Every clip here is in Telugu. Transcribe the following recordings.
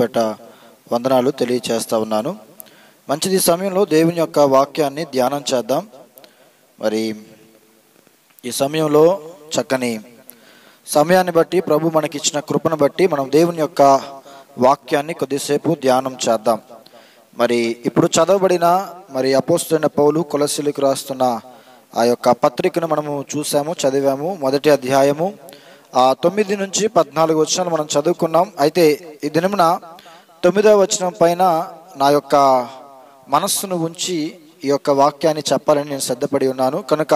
పేట వందనాలు తెలియచేస్తా ఉన్నాను. మంచిది సమయంలో దేవుని యొక్క వాక్యాన్ని ధ్యానం చేద్దాం. మరి ఈ సమయంలో చక్కని సమయాన్ని బట్టి ప్రభు మనకిచ్చిన కృపను బట్టి మనం దేవుని యొక్క వాక్యాన్ని కొద్దిసేపు ధ్యానం చేద్దాం. మరి ఇప్పుడు చదవబడిన మరి అపోస్తున్న పౌలు కొలసిలికి రాస్తున్న ఆ యొక్క పత్రికను మనము చూసాము చదివాము. మొదటి అధ్యాయము ఆ తొమ్మిది నుంచి పద్నాలుగు వచనాలు మనం చదువుకున్నాం. అయితే ఈ దినమున తొమ్మిదవ వచనం పైన నా యొక్క మనస్సును ఉంచి ఈ యొక్క వాక్యాన్ని చెప్పాలని నేను సిద్ధపడి ఉన్నాను. కనుక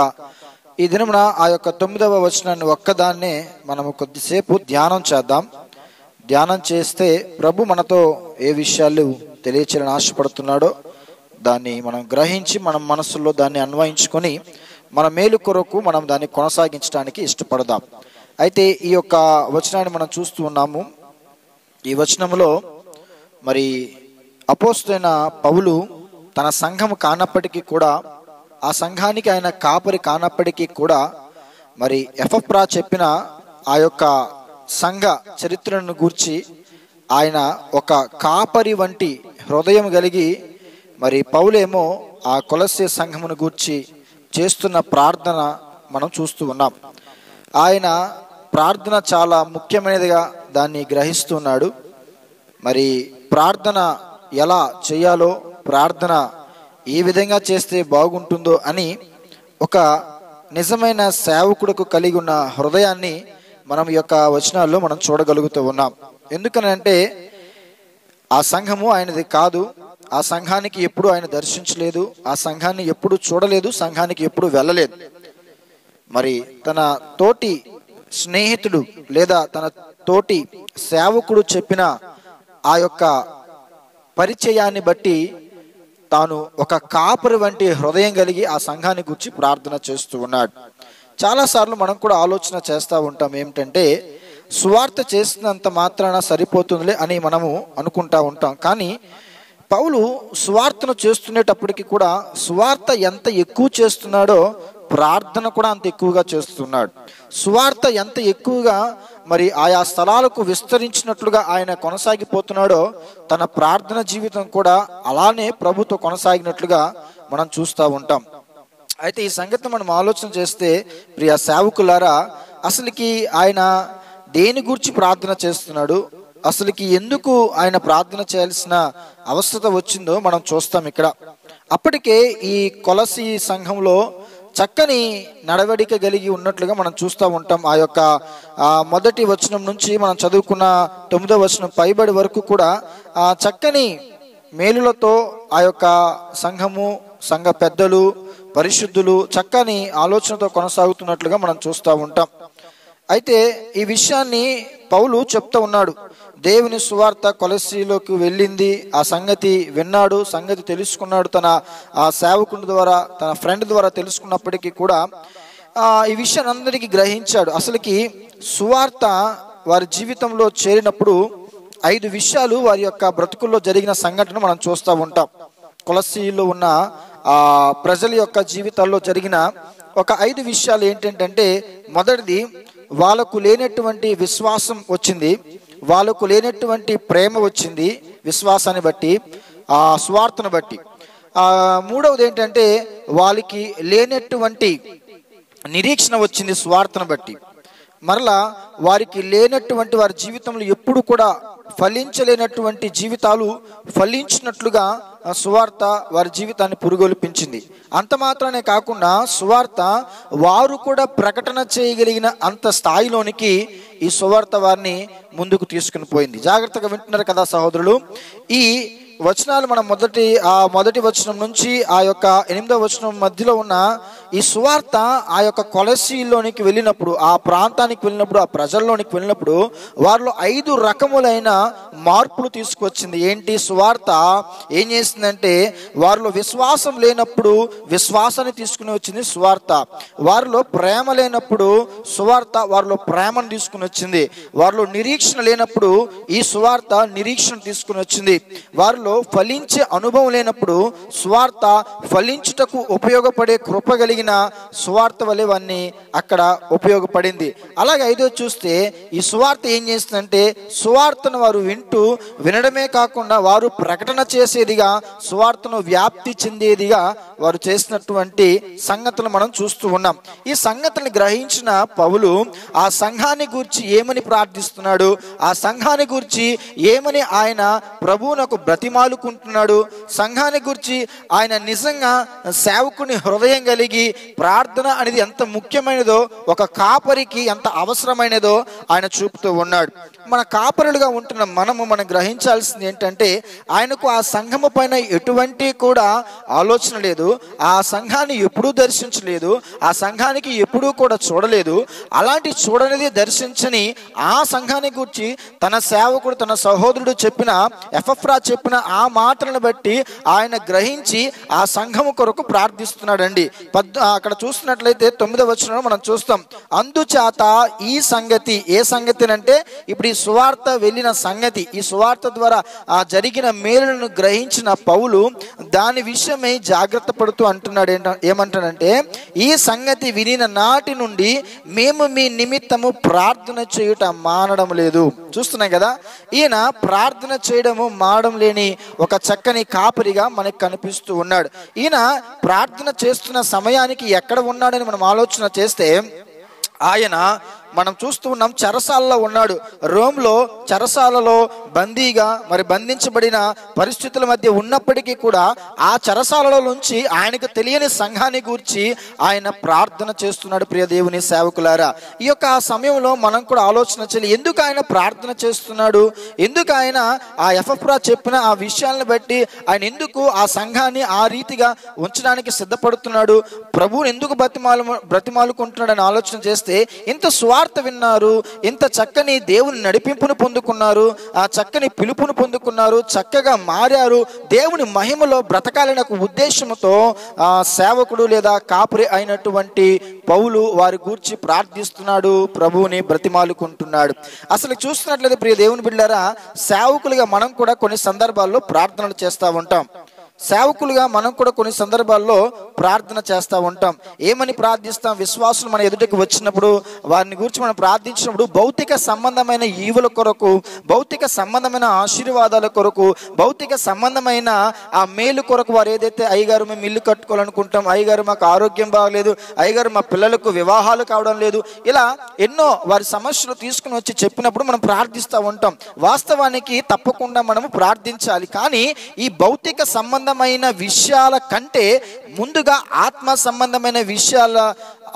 ఈ దినమున ఆ యొక్క తొమ్మిదవ వచనాన్ని ఒక్కదాన్నే మనము కొద్దిసేపు ధ్యానం చేద్దాం. ధ్యానం చేస్తే ప్రభు మనతో ఏ విషయాలు తెలియచేయాలని ఆశపడుతున్నాడో దాన్ని మనం గ్రహించి మనం మనసులో దాన్ని అన్వయించుకొని మన మేలు కొరకు మనం దాన్ని కొనసాగించడానికి ఇష్టపడదాం. అయితే ఈ యొక్క వచనాన్ని మనం చూస్తూ ఉన్నాము. ఈ వచనంలో మరి అపోస్తున్న పౌలు తన సంఘం కానప్పటికీ కూడా ఆ సంఘానికి ఆయన కాపరి కానప్పటికీ కూడా మరి ఎఫప్రా చెప్పిన ఆ యొక్క సంఘ చరిత్రను గూర్చి ఆయన ఒక కాపరి వంటి హృదయం కలిగి మరి పౌలేమో ఆ కొలసే సంఘమును గూర్చి చేస్తున్న ప్రార్థన మనం చూస్తూ ఉన్నాం. ఆయన ప్రార్థన చాలా ముఖ్యమైనదిగా దాన్ని గ్రహిస్తున్నాడు. మరి ప్రార్థన ఎలా చేయాలో ప్రార్థన ఏ విధంగా చేస్తే బాగుంటుందో అని ఒక నిజమైన సేవకుడుకు కలిగి ఉన్న హృదయాన్ని మనం యొక్క వచనాల్లో మనం చూడగలుగుతూ ఉన్నాం. ఎందుకనంటే ఆ సంఘము ఆయనది కాదు. ఆ సంఘానికి ఎప్పుడు ఆయన దర్శించలేదు. ఆ సంఘాన్ని ఎప్పుడు చూడలేదు. సంఘానికి ఎప్పుడు వెళ్ళలేదు. మరి తన తోటి స్నేహితుడు లేదా తన తోటి సేవకుడు చెప్పిన ఆ యొక్క పరిచయాన్ని బట్టి తాను ఒక కాపరి వంటి హృదయం కలిగి ఆ సంఘాన్ని గురించి ప్రార్థన చేస్తూ ఉన్నాడు. చాలాసార్లు మనం కూడా ఆలోచన చేస్తూ ఉంటాం ఏమిటంటే సువార్త చేసినంత మాత్రాన సరిపోతుందిలే అని మనము అనుకుంటా ఉంటాం. కానీ పౌలు సువార్తను చేస్తునేటప్పటికి కూడా సువార్త ఎంత ఎక్కువ చేస్తున్నాడో ప్రార్థన కూడా అంత ఎక్కువగా చేస్తున్నాడు. సువార్త ఎంత ఎక్కువగా మరి ఆయా స్థలాలకు విస్తరించినట్లుగా ఆయన కొనసాగిపోతున్నాడో తన ప్రార్థన జీవితం కూడా అలానే ప్రభుతో కొనసాగినట్లుగా మనం చూస్తూ ఉంటాం. అయితే ఈ సంగతి మనం ఆలోచన చేస్తే ప్రియ సేవకులారా అసలుకి ఆయన దేని గురించి ప్రార్థన చేస్తున్నాడు? అసలుకి ఎందుకు ఆయన ప్రార్థన చేయాల్సిన అవసరత వచ్చిందో మనం చూస్తాం ఇక్కడ. అప్పటికే ఈ కొలసి సంఘంలో చక్కని నడవడిక కలిగి ఉన్నట్లుగా మనం చూస్తూ ఉంటాం. ఆ యొక్క మొదటి వచనం నుంచి మనం చదువుకున్న తొమ్మిదో వచనం పైబడి వరకు కూడా ఆ చక్కని మేలులతో ఆ యొక్క సంఘము సంఘ పెద్దలు పరిశుద్ధులు చక్కని ఆలోచనతో కొనసాగుతున్నట్లుగా మనం చూస్తూ ఉంటాం. అయితే ఈ విషయాన్ని పౌలు చెప్తూ ఉన్నాడు. దేవుని సువార్త కొలసీలోకి వెళ్ళింది. ఆ సంగతి విన్నాడు. సంగతి తెలుసుకున్నాడు. తన ఆ సేవకుని ద్వారా తన ఫ్రెండ్ ద్వారా తెలుసుకున్నప్పటికీ కూడా ఈ విషయాన్ని అందరికీ గ్రహించాడు. అసలుకి సువార్త వారి జీవితంలో చేరినప్పుడు ఐదు విషయాలు వారి యొక్క బ్రతుకుల్లో జరిగిన సంఘటన మనం చూస్తూ ఉంటాం. కొలసీలో ఉన్న ఆ ప్రజల యొక్క జీవితాల్లో జరిగిన ఒక ఐదు విషయాలు ఏంటంటే మొదటిది వాళ్ళకు లేనటువంటి విశ్వాసం వచ్చింది వాళ్ళకు లేనటువంటి ప్రేమ వచ్చింది విశ్వాసాన్ని బట్టి ఆ స్వార్థను బట్టి. ఆ మూడవది ఏంటంటే వాళ్ళకి లేనటువంటి నిరీక్షణ వచ్చింది స్వార్థను బట్టి. మరలా వారికి లేనటువంటి వారి జీవితంలో ఎప్పుడు కూడా ఫలించలేనటువంటి జీవితాలు ఫలించినట్లుగా ఆ సువార్త వారి జీవితాన్ని పురుగొల్పించింది. అంత మాత్రమే కాకుండా సువార్త వారు కూడా ప్రకటన చేయగలిగిన అంత స్థాయిలోనికి ఈ సువార్త వారిని ముందుకు తీసుకుని పోయింది. జాగ్రత్తగా వింటున్నారు కదా సహోదరులు. ఈ వచనాలు మనం మొదటి ఆ మొదటి వచనం నుంచి ఆ యొక్క ఎనిమిదవ వచనం మధ్యలో ఉన్న ఈ సువార్త ఆ యొక్క కొలసీలోనికి వెళ్ళినప్పుడు ఆ ప్రాంతానికి వెళ్ళినప్పుడు ఆ ప్రజల్లోనికి వెళ్ళినప్పుడు వారిలో ఐదు రకములైన మార్పులు తీసుకొచ్చింది. ఏంటి? సువార్త ఏం చేసిందంటే వారిలో విశ్వాసం లేనప్పుడు విశ్వాసాన్ని తీసుకుని వచ్చింది సువార్త. వారిలో ప్రేమ లేనప్పుడు సువార్త వారిలో ప్రేమను తీసుకుని వచ్చింది. వారిలో నిరీక్షణ లేనప్పుడు ఈ సువార్త నిరీక్షణ తీసుకుని వచ్చింది. వారిలో ఫలించే అనుభవం లేనప్పుడు సువార్త ఫలించుటకు ఉపయోగపడే కృప కలిగిన సువార్త వలె వాన్ని అక్కడ ఉపయోగపడింది. అలాగే ఐదో చూస్తే ఈ సువార్త ఏం చేస్తుందంటే సువార్తను వారు వింటూ వినడమే కాకుండా వారు ప్రకటన చేసేదిగా సువార్తను వ్యాప్తి చెందేదిగా వారు చేసినటువంటి సంగతులు మనం చూస్తూ ఉన్నాం. ఈ సంగతులను గ్రహించిన పౌలు ఆ సంఘాన్ని గూర్చి ఏమని ప్రార్థిస్తున్నాడు? ఆ సంఘాన్ని గూర్చి ఏమని ఆయన ప్రభువునకు బ్రతిమాలుకుంటున్నాడు? సంఘాన్ని గురించి ఆయన నిజంగా సేవకుని హృదయం కలిగి ప్రార్థన అనేది ఎంత ముఖ్యమైనదో ఒక కాపరికి ఎంత అవసరమైనదో ఆయన చూపుతూ ఉన్నాడు. మన కాపరులుగా ఉంటున్న మనము మనం గ్రహించాల్సింది ఏంటంటే ఆయనకు ఆ సంఘము పైన ఎటువంటి కూడా ఆలోచన లేదు. ఆ సంఘాన్ని ఎప్పుడూ దర్శించలేదు. ఆ సంఘానికి ఎప్పుడూ కూడా చూడలేదు. అలాంటి చూడనిది దర్శించని ఆ సంఘాన్ని గురించి తన సేవకుడు తన సహోదరుడు చెప్పిన ఎఫ్ఎఫ్రా చెప్పిన ఆ మాటలను బట్టి ఆయన గ్రహించి ఆ సంఘము కొరకు ప్రార్థిస్తున్నాడండి. పద్ అక్కడ చూస్తున్నట్లయితే తొమ్మిదవ వచనంలో మనం చూస్తాం. అందుచేత ఈ సంగతి ఏ సంగతి అంటే ఇప్పుడు ఈ సువార్త వెళ్ళిన సంగతి. ఈ సువార్త ద్వారా ఆ జరిగిన మేలును గ్రహించిన పౌలు దాని విషయమై జాగ్రత్త పడుతూ అంటున్నాడు. ఏంట ఏమంటాడంటే ఈ సంగతి వినిన నాటి నుండి మేము మీ నిమిత్తము ప్రార్థన చేయుట మానడం లేదు. చూస్తున్నాం కదా? ఈయన ప్రార్థన చేయడము మానడం లేని ఒక చక్కని కాపరిగా మనకు కనిపిస్తూ ఉన్నాడు. ఈయన ప్రార్థన చేస్తున్న సమయానికి ఎక్కడ ఉన్నాడని మనం ఆలోచన చేస్తే ఆయన మనం చూస్తూ ఉన్నాం చెరసాలలో ఉన్నాడు. రోమ్లో చెరసాలలో బందీగా మరి బంధించబడిన పరిస్థితుల మధ్య ఉన్నప్పటికీ కూడా ఆ చెరసాలలో నుంచి ఆయనకు తెలియని సంఘాన్ని గూర్చి ఆయన ప్రార్థన చేస్తున్నాడు ప్రియ దేవుని సేవకులారా. ఈ యొక్క ఆ సమయంలో మనం కూడా ఆలోచన చేయాలి ఎందుకు ఆయన ప్రార్థన చేస్తున్నాడు? ఎందుకు ఆయన ఆ ఎఫ్ఎఫ్రా చెప్పిన ఆ విషయాలను బట్టి ఆయన ఎందుకు ఆ సంఘాన్ని ఆ రీతిగా ఉంచడానికి సిద్ధపడుతున్నాడు? ప్రభువుని ఎందుకు బ్రతిమాలు బ్రతిమాలుకుంటున్నాడని ఆలోచన చేస్తే ఇంత సువార్త విన్నారు. ఇంత చక్కని దేవుని నడిపింపును పొందుకున్నారు. ఆ చక్కని పిలుపును పొందుకున్నారు. చక్కగా మారారు. దేవుని మహిమలో బ్రతకాలనే ఒక ఉద్దేశంతో ఆ సేవకుడు లేదా కాపురి అయినటువంటి పౌలు వారి గూర్చి ప్రార్థిస్తున్నాడు. ప్రభువుని బ్రతిమాలుకుంటున్నాడు. అసలు చూస్తున్నట్లయితే ప్రియ దేవుని బిడ్డారా సేవకులుగా మనం కూడా కొన్ని సందర్భాల్లో ప్రార్థనలు చేస్తూ ఉంటాం. సేవకులుగా మనం కూడా కొన్ని సందర్భాల్లో ప్రార్థన చేస్తూ ఉంటాం. ఏమని ప్రార్థిస్తాం? విశ్వాసులు మన ఎదుటికి వచ్చినప్పుడు వారిని గురించి మనం ప్రార్థించినప్పుడు భౌతిక సంబంధమైన ఈవుల కొరకు భౌతిక సంబంధమైన ఆశీర్వాదాల కొరకు భౌతిక సంబంధమైన ఆ మేలు కొరకు వారు ఏదైతే అయ్యగారు మేము ఇల్లు కట్టుకోవాలనుకుంటాం అయ్యగారు మాకు ఆరోగ్యం బాగలేదు. అయ్యగారు మా పిల్లలకు వివాహాలు కావడం లేదు. ఇలా ఎన్నో వారి సమస్యలు తీసుకుని వచ్చి చెప్పినప్పుడు మనం ప్రార్థిస్తూ ఉంటాం. వాస్తవానికి తప్పకుండా మనము ప్రార్థించాలి. కానీ ఈ భౌతిక సంబంధం సంబంధమైన విషయాల కంటే ముందుగా ఆత్మ సంబంధమైన విషయాల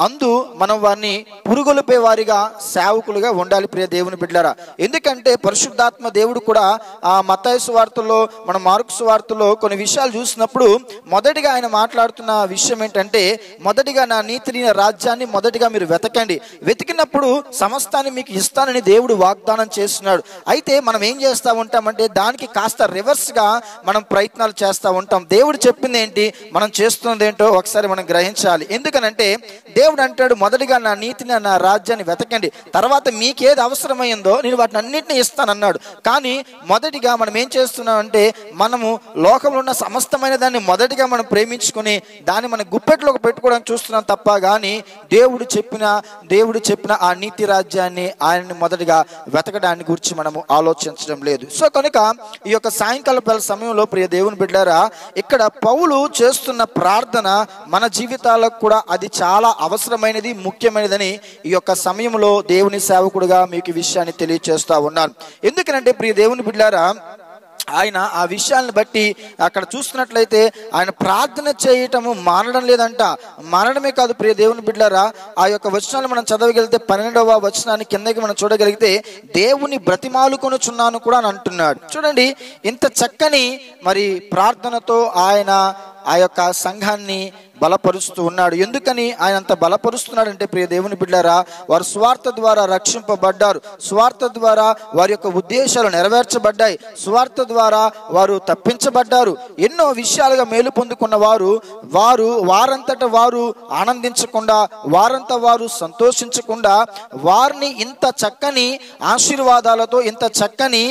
అందు మనం వారిని పురుగొలిపే వారిగా సేవకులుగా ఉండాలి ప్రియ దేవుని బిడ్డారా ఎందుకంటే పరిశుద్ధాత్మ దేవుడు కూడా ఆ మతాయసు వార్తల్లో మన మార్క్స్ వార్తల్లో కొన్ని విషయాలు చూసినప్పుడు మొదటిగా ఆయన మాట్లాడుతున్న విషయం ఏంటంటే మొదటిగా నా నీతిని రాజ్యాన్ని మొదటిగా మీరు వెతకండి. వెతికినప్పుడు సమస్తాన్ని మీకు ఇస్తానని దేవుడు వాగ్దానం చేస్తున్నాడు. అయితే మనం ఏం చేస్తూ ఉంటామంటే దానికి కాస్త రివర్స్గా మనం ప్రయత్నాలు చేస్తూ ఉంటాం. దేవుడు చెప్పింది ఏంటి మనం చేస్తున్నది ఏంటో ఒకసారి మనం గ్రహించాలి. ఎందుకనంటే దేవుడు అంటాడు మొదటిగా నా నీతిని నా రాజ్యాన్ని వెతకండి. తర్వాత మీకేది అవసరమైందో నేను వాటిని అన్నింటినీ ఇస్తానన్నాడు. కానీ మొదటిగా మనం ఏం చేస్తున్నాం అంటే మనము లోకంలో ఉన్న సమస్తమైన దాన్ని మొదటిగా మనం ప్రేమించుకొని దాన్ని మన గుప్పెట్లోకి పెట్టుకోవడానికి చూస్తున్నాం తప్ప కానీ దేవుడు చెప్పిన దేవుడు చెప్పిన ఆ నీతి రాజ్యాన్ని ఆయన్ని మొదటిగా వెతకడాన్ని గురించి మనము ఆలోచించడం లేదు. సో కనుక ఈ యొక్క సాయంకాల వేళ సమయంలో ప్రియ దేవుని బిడ్డారా ఇక్కడ పౌలు చేస్తున్న ప్రార్థన మన జీవితాలకు కూడా అది చాలా అవసరమైనది ముఖ్యమైనదని ఈ యొక్క సమయంలో దేవుని సేవకుడుగా మీకు విషయాన్ని తెలియచేస్తా ఉన్నాను. ఎందుకనంటే ప్రియ దేవుని బిడ్డారా ఆయన ఆ విషయాలను బట్టి అక్కడ చూస్తున్నట్లయితే ఆయన ప్రార్థన చేయటము మానడం లేదంట. మానడమే కాదు ప్రియ దేవుని బిడ్డారా ఆ యొక్క వచనాలు మనం చదవగలిగితే పన్నెండవ వచనాన్ని కిందకి మనం చూడగలిగితే దేవుని బ్రతిమాలుకొనుచున్నాను కూడా అని అంటున్నాడు. చూడండి ఇంత చక్కని మరి ప్రార్థనతో ఆయన ఆ యొక్క సంఘాన్ని బలపరుస్తూ ఉన్నాడు. ఎందుకని ఆయన అంత బలపరుస్తున్నాడంటే ప్రియ దేవుని బిడ్డారా వారు స్వార్థ ద్వారా రక్షింపబడ్డారు. స్వార్థ ద్వారా వారి యొక్క ఉద్దేశాలు నెరవేర్చబడ్డాయి. స్వార్థ ద్వారా వారు తప్పించబడ్డారు. ఎన్నో విషయాలుగా మేలు పొందుకున్న వారు వారు వారంతట వారు ఆనందించకుండా వారంత వారు సంతోషించకుండా వారిని ఇంత చక్కని ఆశీర్వాదాలతో ఇంత చక్కని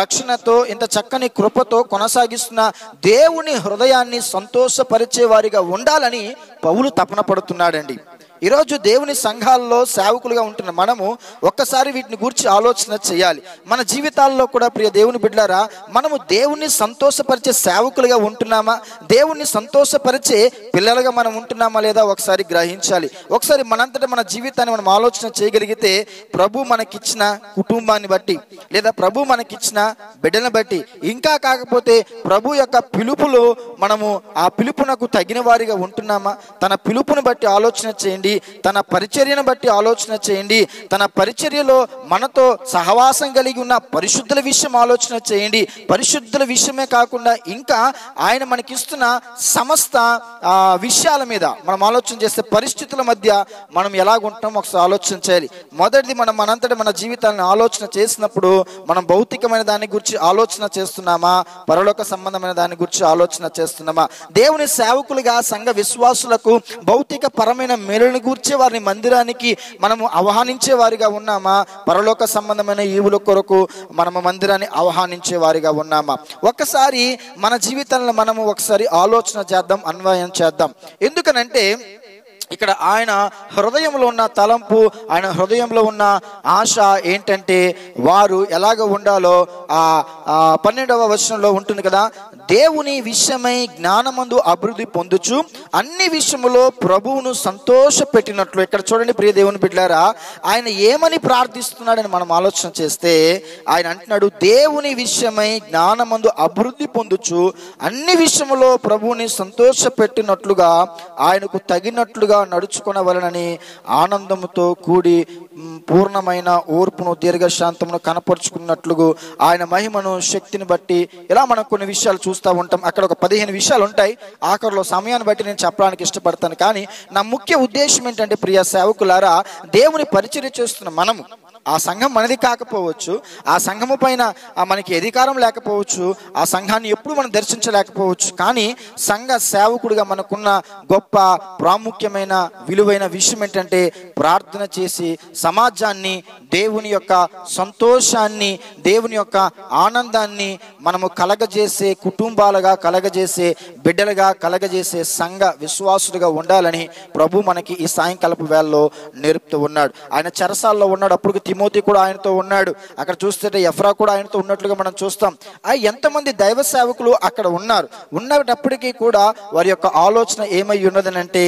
రక్షణతో ఇంత చక్కని కృపతో కొనసాగిస్తున్న దేవుని హృదయాన్ని సంతోషపరిచే వారిగా ఉండాలని పౌలు తపన పడుతున్నాడండి. ఈరోజు దేవుని సంఘాల్లో సేవకులుగా ఉంటున్న మనము ఒక్కసారి వీటిని గురించి ఆలోచన చేయాలి. మన జీవితాల్లో కూడా ప్రియ దేవుని బిడ్డారా మనము దేవుణ్ణి సంతోషపరిచే సేవకులుగా ఉంటున్నామా? దేవుణ్ణి సంతోషపరిచే పిల్లలుగా మనం ఉంటున్నామా లేదా ఒకసారి గ్రహించాలి. ఒకసారి మనంతట మన జీవితాన్ని మనం ఆలోచన చేయగలిగితే ప్రభు మనకిచ్చిన కుటుంబాన్ని బట్టి లేదా ప్రభు మనకిచ్చిన బిడ్డను బట్టి ఇంకా కాకపోతే ప్రభు యొక్క పిలుపులో మనము ఆ పిలుపునకు తగిన వారిగా ఉంటున్నామా? తన పిలుపును బట్టి ఆలోచన చేయండి. తన పరిచర్యను బట్టి ఆలోచన చేయండి. తన పరిచర్యలో మనతో సహవాసం కలిగి ఉన్న పరిశుద్ధుల విషయం ఆలోచన చేయండి. పరిశుద్ధుల విషయమే కాకుండా ఇంకా ఆయన మనకిస్తున్న సమస్త ఆ, విషయాల మీద మనం ఆలోచన చేస్తే పరిస్థితుల మధ్య మనం ఎలాగుంటాం ఒకసారి ఆలోచన చేయాలి. మొదటిది మనం మనంతటి మన జీవితాలను ఆలోచన చేసినప్పుడు మనం భౌతికమైన దాని గురించి ఆలోచన చేస్తున్నామా? పరలోక సంబంధమైన దాని గురించి ఆలోచన చేస్తున్నామా? దేవుని సేవకులుగా సంఘ విశ్వాసులకు భౌతిక పరమైన మేలుని గూర్చే వారిని మందిరానికి మనము ఆహ్వానించే వారిగా ఉన్నామా? పరలోక సంబంధమైన ఈవుల కొరకు మనము మందిరాన్ని ఆహ్వానించే వారిగా ఉన్నామా? ఒకసారి మన జీవితంలో మనము ఒకసారి ఆలోచన చేద్దాం అన్వయం చేద్దాం. ఎందుకనంటే ఇక్కడ ఆయన హృదయంలో ఉన్న తలంపు ఆయన హృదయంలో ఉన్న ఆశ ఏంటంటే వారు ఎలాగ ఉండాలో ఆ పన్నెండవ వచనంలో ఉంటుంది కదా దేవుని విషయమై జ్ఞానమందు అభివృద్ధి పొందుచు అన్ని విషయములో ప్రభువును సంతోష పెట్టినట్లు ఇక్కడ చూడండి ప్రియ దేవుని బిడ్డారా ఆయన ఏమని ప్రార్థిస్తున్నాడని మనం ఆలోచన చేస్తే ఆయన అంటున్నాడు దేవుని విషయమై జ్ఞానమందు అభివృద్ధి పొందుచు అన్ని విషయములో ప్రభువుని సంతోష పెట్టినట్లుగా ఆయనకు తగినట్లుగా నడుచుకునవలనని ఆనందంతో కూడి పూర్ణమైన ఓర్పును దీర్ఘశాంతమును కనపరుచుకున్నట్లుగా ఆయన మహిమను శక్తిని బట్టి ఇలా మనం కొన్ని విషయాలు చూస్తూ ఉంటాం. అక్కడ ఒక పదిహేను విషయాలు ఉంటాయి. ఆఖరిలో సమయాన్ని బట్టి నేను చెప్పడానికి ఇష్టపడతాను. కానీ నా ముఖ్య ఉద్దేశం ఏంటంటే ప్రియ సేవకులారా దేవుని పరిచర్య చేస్తున్న మనము. ఆ సంఘం మనది కాకపోవచ్చు ఆ సంఘము పైన మనకి అధికారం లేకపోవచ్చు ఆ సంఘాన్ని ఎప్పుడు మనం దర్శించలేకపోవచ్చు. కానీ సంఘ సేవకుడిగా మనకున్న గొప్ప ప్రాముఖ్యమైన విలువైన విషయం ఏంటంటే ప్రార్థన చేసి సమాజాన్ని దేవుని యొక్క సంతోషాన్ని దేవుని యొక్క ఆనందాన్ని మనము కలగజేసే కుటుంబాలుగా కలగజేసే బిడ్డలుగా కలగజేసే సంఘ విశ్వాసులుగా ఉండాలని ప్రభు మనకి ఈ సాయంకాలపు వేళలో నేర్పుతూ ఉన్నాడు. ఆయన చెరసాల్లో ఉన్నాడు అప్పుడు తిమోతి కూడా ఆయనతో ఉన్నాడు. అక్కడ చూస్తే ఎఫ్రా కూడా ఆయనతో ఉన్నట్లుగా మనం చూస్తాం. ఆ ఎంతమంది దైవ సేవకులు అక్కడ ఉన్నారు. ఉన్నప్పటికీ కూడా వారి యొక్క ఆలోచన ఏమై ఉన్నదనంటే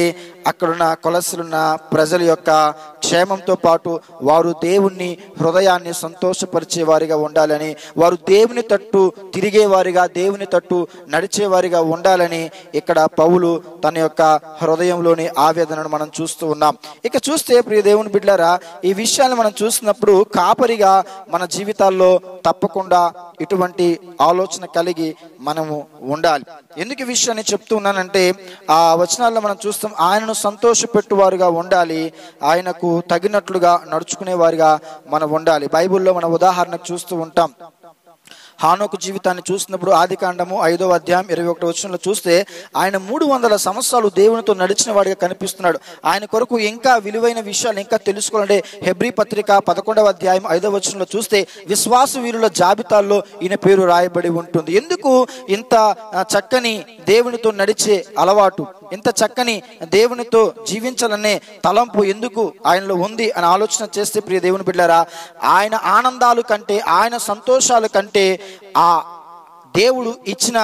అక్కడున్న కొలసలున్న ప్రజల యొక్క క్షేమంతో పాటు వారు దేవుణ్ణి హృదయాన్ని సంతోషపరిచే వారిగా ఉండాలని వారు దేవుని తట్టు తిరిగేవారిగా దేవుని తట్టు నడిచేవారిగా ఉండాలని ఇక్కడ పౌలు తన యొక్క హృదయంలోని ఆవేదనను మనం చూస్తూ ఉన్నాం. ఇక చూస్తే ప్రియ దేవుని బిడ్డారా ఈ విషయాన్ని మనం చూసినప్పుడు కాపరిగా మన జీవితాల్లో తప్పకుండా ఇటువంటి ఆలోచన కలిగి మనము ఉండాలి. ఎందుకు విషయాన్ని చెప్తూ ఉన్నానంటే ఆ వచనాల్లో మనం చూస్తాం ఆయనను సంతోషపెట్టువారుగా ఉండాలి ఆయనకు తగినట్లుగా నడుచుకునేవారుగా మనం ఉండాలి. బైబిల్లో మనం ఉదాహరణకు చూస్తూ ఉంటాం హానోకు జీవితాన్ని చూసినప్పుడు ఆది కాండము ఐదో అధ్యాయం ఇరవై ఒకటి వచనంలో చూస్తే ఆయన మూడు వందల సంవత్సరాలు దేవునితో నడిచిన వాడిగా కనిపిస్తున్నాడు. ఆయన కొరకు ఇంకా విలువైన విషయాలు ఇంకా తెలుసుకోవాలంటే హెబ్రి పత్రిక పదకొండవ అధ్యాయం ఐదవ వచనంలో చూస్తే విశ్వాస వీరుల జాబితాల్లో ఈయన పేరు రాయబడి ఉంటుంది. ఎందుకు ఇంత చక్కని దేవునితో నడిచే అలవాటు? ఇంత చక్కని దేవునితో జీవించాలనే తలంపు ఎందుకు ఆయనలో ఉంది అని ఆలోచన చేస్తే ప్రియ దేవుని బిడ్డారా ఆయన ఆనందాలు కంటే ఆయన సంతోషాలు కంటే ఆ దేవుడు ఇచ్చిన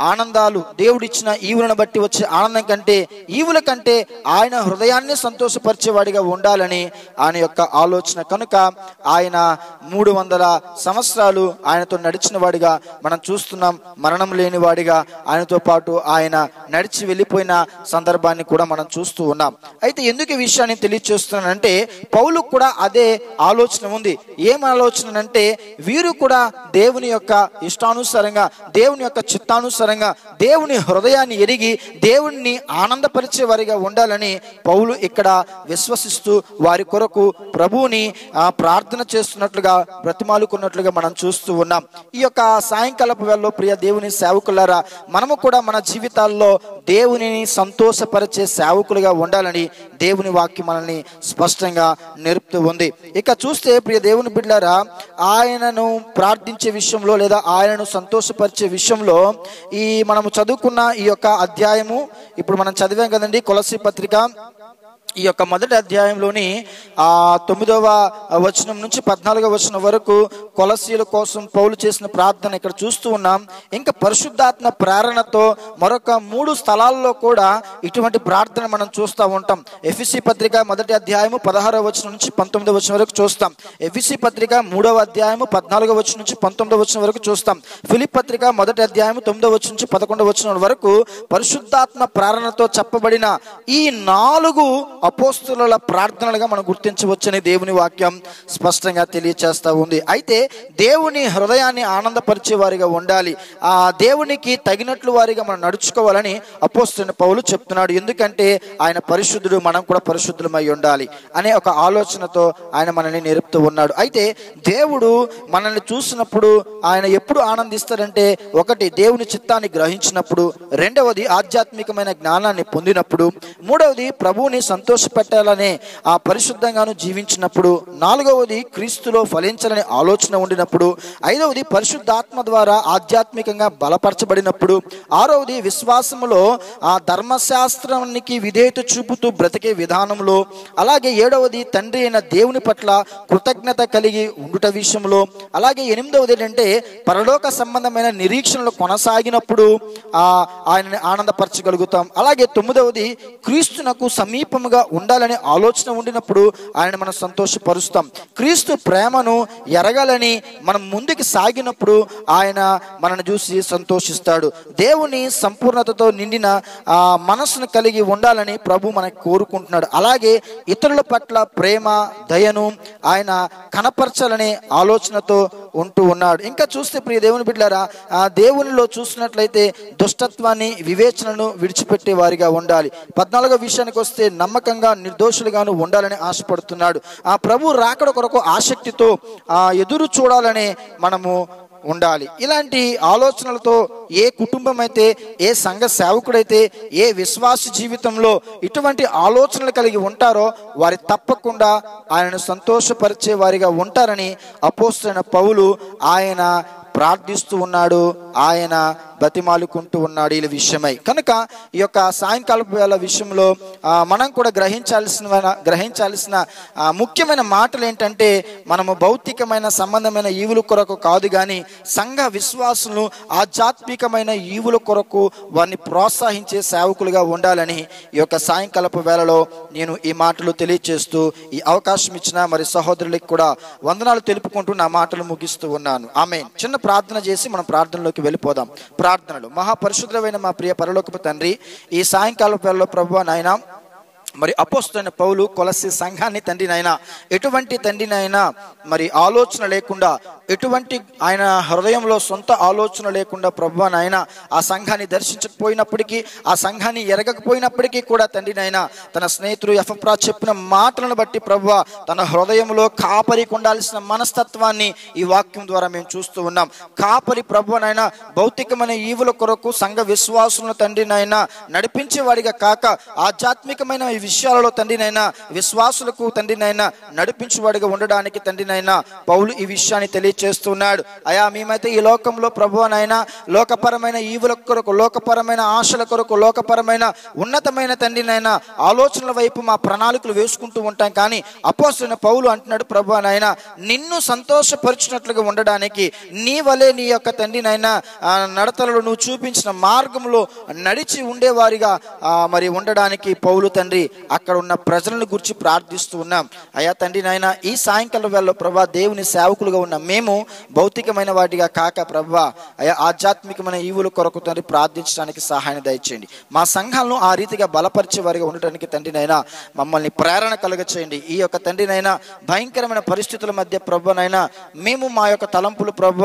ఆనందాలు దేవుడిచ్చిన ఈవులను బట్టి వచ్చే ఆనందం కంటే ఈవుల కంటే ఆయన హృదయాన్ని సంతోషపరిచేవాడిగా ఉండాలని ఆయన యొక్క ఆలోచన కనుక ఆయన మూడు వందల సంవత్సరాలు ఆయనతో నడిచిన వాడిగా మనం చూస్తున్నాం మరణం లేని వాడిగా ఆయనతో పాటు ఆయన నడిచి వెళ్ళిపోయిన సందర్భాన్ని కూడా మనం చూస్తూ ఉన్నాం. అయితే ఎందుకు ఈ విషయాన్ని తెలియచేస్తున్నానంటే పౌలు కూడా అదే ఆలోచన ఉంది. ఏం ఆలోచన అంటే వీరు కూడా దేవుని యొక్క ఇష్టానుసారంగా దేవుని యొక్క చిత్తానుసారంగా దేవుని హృదయాన్ని ఎరిగి దేవుణ్ణి ఆనందపరిచే వారిగా ఉండాలని పౌలు ఇక్కడ విశ్వసిస్తూ వారి కొరకు ప్రభువుని ప్రార్థన చేస్తున్నట్లుగా బ్రతిమాలుకున్నట్లుగా మనం చూస్తూ ఉన్నాం. ఈ యొక్క సాయంకాలపు వేళలో ప్రియ దేవుని సేవకులారా మనము కూడా మన జీవితాల్లో దేవునిని సంతోషపరిచే సేవకులుగా ఉండాలని దేవుని వాక్యం మనల్ని స్పష్టంగా నేర్పుతూ ఉంది. ఇక చూస్తే ప్రియ దేవుని బిడ్డారా ఆయనను ప్రార్థించే విషయంలో లేదా ఆయనను సంతోషపరిచే విషయంలో ఈ మనము చదువుకున్న ఈ యొక్క అధ్యాయము ఇప్పుడు మనం చదివాం కదండి కొలసి పత్రిక ఈ యొక్క మొదటి అధ్యాయంలోని ఆ తొమ్మిదవ వచనం నుంచి పద్నాలుగవ వచనం వరకు కొలసీల కోసం పౌలు చేసిన ప్రార్థన ఇక్కడ చూస్తూ ఉన్నాం. ఇంకా పరిశుద్ధాత్మ ప్రేరణతో మరొక మూడు స్థలాల్లో కూడా ఇటువంటి ప్రార్థన మనం చూస్తూ ఉంటాం. ఎఫ్ఎసి పత్రిక మొదటి అధ్యాయము పదహారవ వచనం నుంచి పంతొమ్మిదవ వచనం వరకు చూస్తాం. ఎఫ్ఎసి పత్రిక మూడవ అధ్యాయము పద్నాలుగవ వచనం నుంచి పంతొమ్మిదవ వచనం వరకు చూస్తాం. ఫిలిప్ పత్రిక మొదటి అధ్యాయము తొమ్మిదవ వచనం నుంచి పదకొండవ వచనం వరకు పరిశుద్ధాత్మ ప్రేరణతో చెప్పబడిన ఈ నాలుగు అపోస్తుల ప్రార్థనలుగా మనం గుర్తించవచ్చని దేవుని వాక్యం స్పష్టంగా తెలియచేస్తూ ఉంది. అయితే దేవుని హృదయాన్ని ఆనందపరిచే వారిగా ఉండాలి. ఆ దేవునికి తగినట్లు వారిగా మనం నడుచుకోవాలని అపోస్తున్న పౌలు చెప్తున్నాడు. ఎందుకంటే ఆయన పరిశుద్ధుడు మనం కూడా పరిశుద్ధులమై ఉండాలి అనే ఒక ఆలోచనతో ఆయన మనల్ని నేర్పుతూ ఉన్నాడు. అయితే దేవుడు మనల్ని చూసినప్పుడు ఆయన ఎప్పుడు ఆనందిస్తాడంటే ఒకటి దేవుని చిత్తాన్ని గ్రహించినప్పుడు రెండవది ఆధ్యాత్మికమైన జ్ఞానాన్ని పొందినప్పుడు మూడవది ప్రభువుని సంతోషపెట్టాలనే ఆ పరిశుద్ధంగాను జీవించినప్పుడు నాలుగవది క్రీస్తులో ఫలించాలనే ఆలోచన ఉండినప్పుడు ఐదవది పరిశుద్ధాత్మ ద్వారా ఆధ్యాత్మికంగా బలపరచబడినప్పుడు ఆరవది విశ్వాసములో ఆ ధర్మశాస్త్రానికి విధేయత చూపుతూ బ్రతికే విధానంలో అలాగే ఏడవది తండ్రి అయిన దేవుని పట్ల కృతజ్ఞత కలిగి ఉండుట విషయంలో అలాగే ఎనిమిదవది ఏంటంటే పరలోక సంబంధమైన నిరీక్షణలు కొనసాగినప్పుడు ఆయనని ఆనందపరచగలుగుతాం. అలాగే తొమ్మిదవది క్రీస్తునకు సమీపముగా ఉండాలని ఆలోచన ఉండినప్పుడు ఆయన మనం సంతోషపరుస్తాం. క్రీస్తు ప్రేమను ఎరగాలని మనం ముందుకు సాగినప్పుడు ఆయన మనను చూసి సంతోషిస్తాడు. దేవుని సంపూర్ణతతో నిండిన మనసును కలిగి ఉండాలని ప్రభు మనకు కోరుకుంటున్నాడు. అలాగే ఇతరుల పట్ల ప్రేమ దయను ఆయన కనపరచాలనే ఆలోచనతో ఉంటూ ఉన్నాడు. ఇంకా చూస్తే ప్రియ దేవుని బిడ్డారా ఆ దేవునిలో చూసినట్లయితే దుష్టత్వాన్ని వివేచనను విడిచిపెట్టే వారిగా ఉండాలి. పద్నాలుగో విషయానికి వస్తే నమ్మకంగా నిర్దోషులుగాను ఉండాలని ఆశపడుతున్నాడు. ఆ ప్రభు రాకడ కొరకు ఆసక్తితో ఆ ఎదురు చూడాలని మనము ఉండాలి. ఇలాంటి ఆలోచనలతో ఏ కుటుంబం అయితే ఏ సంఘ సేవకుడైతే ఏ విశ్వాస జీవితంలో ఇటువంటి ఆలోచనలు కలిగి ఉంటారో వారి తప్పకుండా ఆయనను సంతోషపరిచే వారిగా ఉంటారని అపోస్తున్న పౌలు ఆయన ప్రార్థిస్తూ ఉన్నాడు ఆయన బతిమాలుకుంటూ ఉన్నాడు ఈ విషయమై. కనుక ఈ యొక్క సాయంకాలపు వేళ విషయంలో మనం కూడా గ్రహించాల్సిన గ్రహించాల్సిన ముఖ్యమైన మాటలు ఏంటంటే మనము భౌతికమైన సంబంధమైన ఈవుల కొరకు కాదు కానీ సంఘ విశ్వాసులను ఆధ్యాత్మికమైన ఈవుల కొరకు వారిని ప్రోత్సహించే సేవకులుగా ఉండాలని ఈ యొక్క సాయంకాలపు వేళలో నేను ఈ మాటలు తెలియచేస్తూ ఈ అవకాశం ఇచ్చిన మరి సహోదరులకు కూడా వందనాలు తెలుపుకుంటూ నా మాటలు ముగిస్తూ ఉన్నాను. ఆమె చిన్న ప్రార్థన చేసి మనం ప్రార్థనలోకి వెళ్ళిపోదాం. ప్రార్థనలు. మహాపరిశుద్ధమైన మా ప్రియ పరలోకపు తండ్రి ఈ సాయంకాలపు వేళలో ప్రభు నాయన మరి అపోస్తున్న పౌలు కొలసి సంఘాన్ని తండ్రి నాయన ఎటువంటి తండ్రినైనా మరి ఆలోచన లేకుండా ఎటువంటి ఆయన హృదయంలో సొంత ఆలోచన లేకుండా ప్రభు నాయన ఆ సంఘాన్ని దర్శించకపోయినప్పటికీ ఆ సంఘాన్ని ఎరగకపోయినప్పటికీ కూడా తండ్రి నాయన తన స్నేహితుడు ఎఫప్రా చెప్పిన మాటలను బట్టి ప్రభు తన హృదయంలో కాపరికి ఉండాల్సిన మనస్తత్వాన్ని ఈ వాక్యం ద్వారా మేము చూస్తూ ఉన్నాం. కాపరి ప్రభు భౌతికమైన ఈవుల కొరకు సంఘ విశ్వాసులను తండ్రి నాయన నడిపించేవాడిగా కాక ఆధ్యాత్మికమైన విషయాలలో తండ్రి విశ్వాసులకు తండ్రి నడిపించువాడిగా ఉండడానికి తండ్రి నాయన పౌలు ఈ విషయాన్ని తెలియచేస్తున్నాడు. అయా మేమైతే ఈ లోకంలో ప్రభు నాయన లోకపరమైన ఈవుల కొరకు లోకపరమైన ఆశల కొరకు లోకపరమైన ఉన్నతమైన తండ్రి ఆలోచనల వైపు మా ప్రణాళికలు వేసుకుంటూ ఉంటాం. కానీ అపోసిన పౌలు అంటున్నాడు ప్రభు నాయన నిన్ను సంతోషపరిచినట్లుగా ఉండడానికి నీ వలే నీ యొక్క తండ్రి నడతలలో నువ్వు చూపించిన మార్గంలో నడిచి ఉండేవారిగా మరి ఉండడానికి పౌలు తండ్రి అక్కడ ఉన్న ప్రజలను గురించి ప్రార్థిస్తూ ఉన్నాం. అయ్యా తండ్రి నాయన ఈ సాయంకాలం వేళ ప్రభా దేవుని సేవకులుగా ఉన్న మేము భౌతికమైన వాటిగా కాక ప్రభా అయ్యా ఆధ్యాత్మికమైన ఈవుల కొరకు తండ్రి ప్రార్థించడానికి సహాయం దయచేయండి. మా సంఘాలను ఆ రీతిగా బలపరిచే వారిగా ఉండటానికి తండ్రి నైనా మమ్మల్ని ప్రేరణ కలుగ చేయండి ఈ యొక్క తండ్రి నైనా భయంకరమైన పరిస్థితుల మధ్య ప్రభునైనా మేము మా యొక్క తలంపులు ప్రభు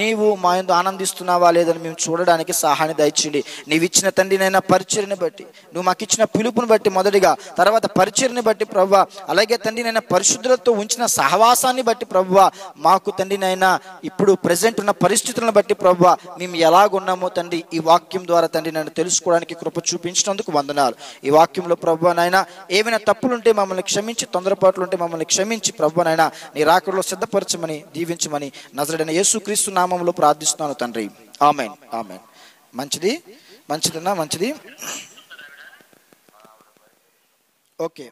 నీవు మా ఎందు ఆనందిస్తున్నావా లేదని మేము చూడడానికి సహాయం దయచేయండి. నీవు ఇచ్చిన తండ్రినైనా పరిచయని బట్టి నువ్వు మాకు ఇచ్చిన పిలుపుని బట్టి మొదటిగా తర్వాత పరిచయని బట్టి ప్రభు అలాగే తండ్రినైనా పరిశుద్ధులతో ఉంచిన సహవాసాన్ని బట్టి ప్రభు మాకు తండ్రినైనా ఇప్పుడు ప్రజెంట్ ఉన్న పరిస్థితులను బట్టి ప్రభు మేము ఎలాగున్నామో తండ్రి ఈ వాక్యం ద్వారా తండ్రి నన్ను తెలుసుకోవడానికి కృప చూపించినందుకు వందనాలు. ఈ వాక్యంలో ప్రభు నాయన ఏమైనా తప్పులుంటే మమ్మల్ని క్షమించి తొందరపాట్లు ఉంటే మమ్మల్ని క్షమించి ప్రభు నాయన నీ రాకడలో సిద్ధపరచమని దీవించమని నజరడైన యేసుక్రీస్తు నామంలో ప్రార్థిస్తున్నాను తండ్రి. ఆమెన్. ఆమెన్. మంచిది? మంచిదన్నా? మంచిది? Okay.